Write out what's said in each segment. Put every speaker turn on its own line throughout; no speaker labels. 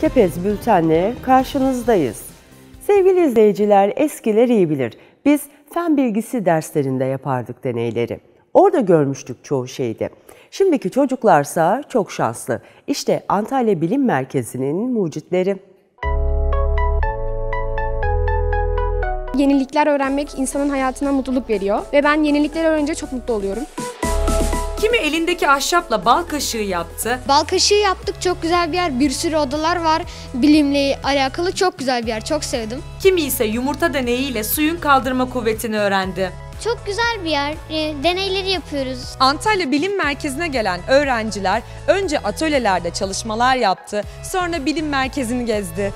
Kepez Bülten'le karşınızdayız. Sevgili izleyiciler eskiler iyi bilir. Biz fen bilgisi derslerinde yapardık deneyleri. Orada görmüştük çoğu şeydi. Şimdiki çocuklarsa çok şanslı. İşte Antalya Bilim Merkezi'nin mucitleri.
Yenilikler öğrenmek insanın hayatına mutluluk veriyor ve ben yenilikler öğrenince çok mutlu oluyorum.
Kimi elindeki ahşapla bal kaşığı yaptı,
Bal kaşığı yaptık. Çok güzel bir yer. Bir sürü odalar var. Bilimle alakalı çok güzel bir yer. Çok sevdim.
kimi ise yumurta deneyiyle suyun kaldırma kuvvetini öğrendi.
Çok güzel bir yer. E, deneyleri yapıyoruz.
Antalya Bilim Merkezi'ne gelen öğrenciler önce atölyelerde çalışmalar yaptı, sonra bilim merkezini gezdi.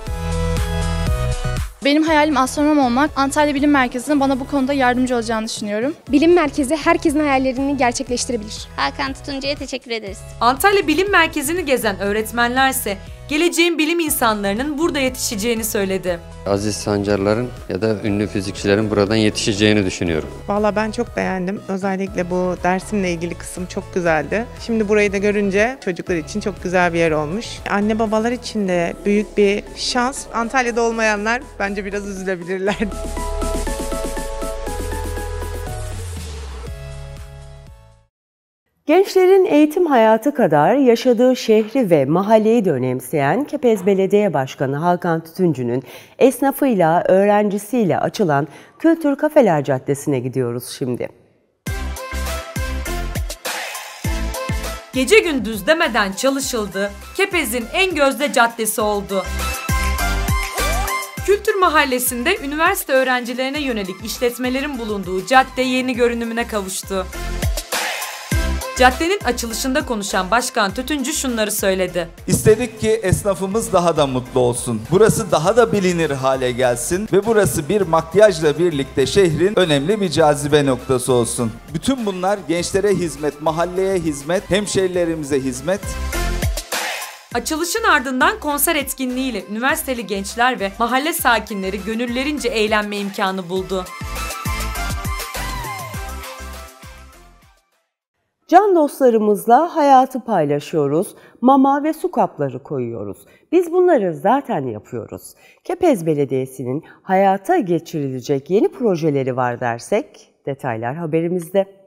Benim hayalim astronom olmak. Antalya Bilim Merkezi'nin bana bu konuda yardımcı olacağını düşünüyorum.
Bilim merkezi herkesin hayallerini gerçekleştirebilir.
Hakan Tutuncu'ya teşekkür ederiz.
Antalya Bilim Merkezi'ni gezen öğretmenlerse geleceğin bilim insanlarının burada yetişeceğini söyledi.
Aziz Sancarların ya da ünlü fizikçilerin buradan yetişeceğini düşünüyorum.
Valla ben çok beğendim. Özellikle bu dersimle ilgili kısım çok güzeldi. Şimdi burayı da görünce çocuklar için çok güzel bir yer olmuş. Anne babalar için de büyük bir şans. Antalya'da olmayanlar bence biraz üzülebilirler.
Gençlerin eğitim hayatı kadar yaşadığı şehri ve mahalleyi de önemseyen Kepez Belediye Başkanı Hakan Tütüncü'nün esnafıyla, öğrencisiyle açılan Kültür Kafeler Caddesi'ne gidiyoruz şimdi.
Gece gündüz demeden çalışıldı, Kepez'in en gözde caddesi oldu. Kültür Mahallesi'nde üniversite öğrencilerine yönelik işletmelerin bulunduğu cadde yeni görünümüne kavuştu. Caddenin açılışında konuşan Başkan Tütüncü şunları söyledi.
İstedik ki esnafımız daha da mutlu olsun. Burası daha da bilinir hale gelsin ve burası bir makyajla birlikte şehrin önemli bir cazibe noktası olsun. Bütün bunlar gençlere hizmet, mahalleye hizmet, hemşehrilerimize hizmet.
Açılışın ardından konser etkinliğiyle üniversiteli gençler ve mahalle sakinleri gönüllerince eğlenme imkanı buldu.
Can dostlarımızla hayatı paylaşıyoruz, mama ve su kapları koyuyoruz. Biz bunları zaten yapıyoruz. Kepez Belediyesi'nin hayata geçirilecek yeni projeleri var dersek detaylar haberimizde.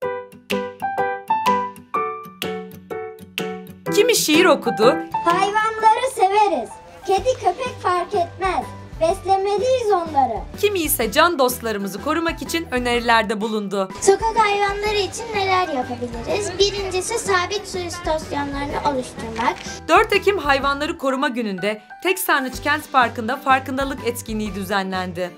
Kimi şiir okudu,
Hayvanları severiz. Kedi köpek fark etmez. Beslemeliyiz onları.
kimi ise can dostlarımızı korumak için önerilerde bulundu.
Sokak hayvanları için neler yapabiliriz? Birincisi sabit su istasyonlarını oluşturmak.
4 Ekim Hayvanları Koruma Günü'nde Tek Sarnıç Kent Parkı'nda farkındalık etkinliği düzenlendi.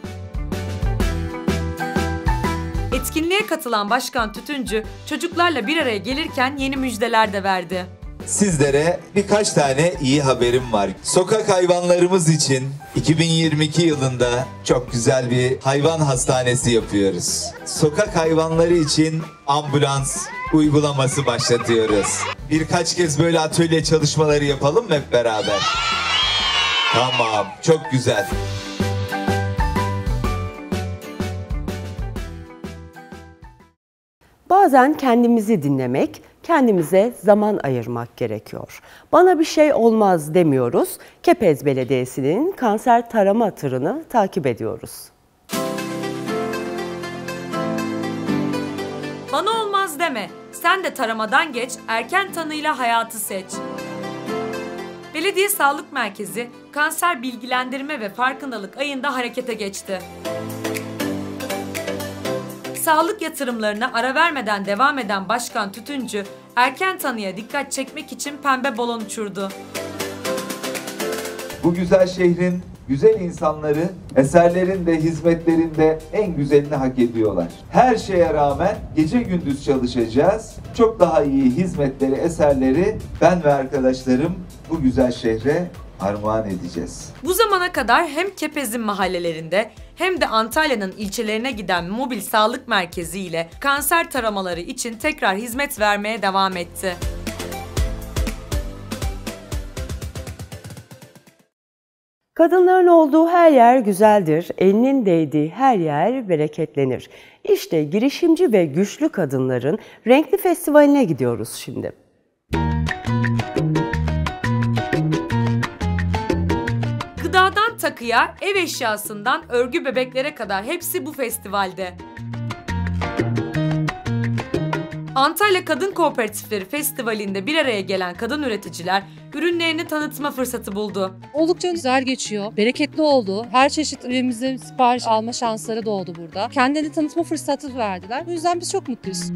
Etkinliğe katılan Başkan Tütüncü çocuklarla bir araya gelirken yeni müjdeler de verdi.
Sizlere birkaç tane iyi haberim var. Sokak hayvanlarımız için 2022 yılında çok güzel bir hayvan hastanesi yapıyoruz. Sokak hayvanları için ambulans uygulaması başlatıyoruz. Birkaç kez böyle atölye çalışmaları yapalım mı hep beraber? Tamam, çok güzel.
Bazen kendimizi dinlemek, kendimize zaman ayırmak gerekiyor. Bana bir şey olmaz demiyoruz. Kepez Belediyesi'nin kanser tarama tırını takip ediyoruz.
Bana olmaz deme. Sen de taramadan geç, erken tanıyla hayatı seç. Belediye Sağlık Merkezi kanser bilgilendirme ve farkındalık ayında harekete geçti. Sağlık yatırımlarına ara vermeden devam eden Başkan Tütüncü, erken tanıya dikkat çekmek için pembe balon uçurdu.
Bu güzel şehrin güzel insanları eserlerinde, hizmetlerinde en güzelini hak ediyorlar. Her şeye rağmen gece gündüz çalışacağız. Çok daha iyi hizmetleri, eserleri ben ve arkadaşlarım bu güzel şehre armağan edeceğiz.
Bu zamana kadar hem Kepez'in mahallelerinde hem de Antalya'nın ilçelerine giden mobil sağlık merkezi ile kanser taramaları için tekrar hizmet vermeye devam etti.
Kadınların olduğu her yer güzeldir, elinin değdiği her yer bereketlenir. İşte girişimci ve güçlü kadınların renkli festivaline gidiyoruz şimdi.
Takıya, ev eşyasından örgü bebeklere kadar hepsi bu festivalde. Antalya Kadın Kooperatifleri Festivali'nde bir araya gelen kadın üreticiler ürünlerini tanıtma fırsatı buldu.
Oldukça güzel geçiyor. Bereketli oldu. Her çeşit ürünümüzde sipariş alma şansları da oldu burada. Kendilerini tanıtma fırsatı verdiler. Bu yüzden biz çok mutluyuz.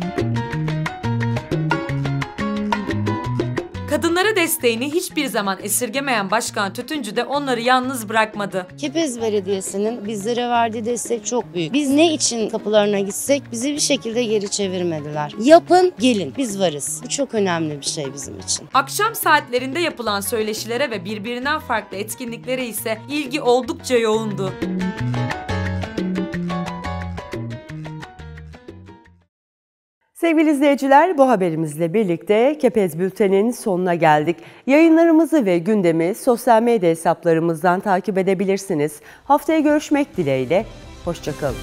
Kadınlara desteğini hiçbir zaman esirgemeyen Başkan Tütüncü de onları yalnız bırakmadı.
Kepez Belediyesi'nin bizlere verdiği destek çok büyük. Biz ne için kapılarına gitsek bizi bir şekilde geri çevirmediler. Yapın, gelin. Biz varız. Bu çok önemli bir şey bizim için.
Akşam saatlerinde yapılan söyleşilere ve birbirinden farklı etkinliklere ise ilgi oldukça yoğundu.
Sevgili izleyiciler bu haberimizle birlikte Kepez Bülten'in sonuna geldik. Yayınlarımızı ve gündemi sosyal medya hesaplarımızdan takip edebilirsiniz. Haftaya görüşmek dileğiyle, hoşçakalın.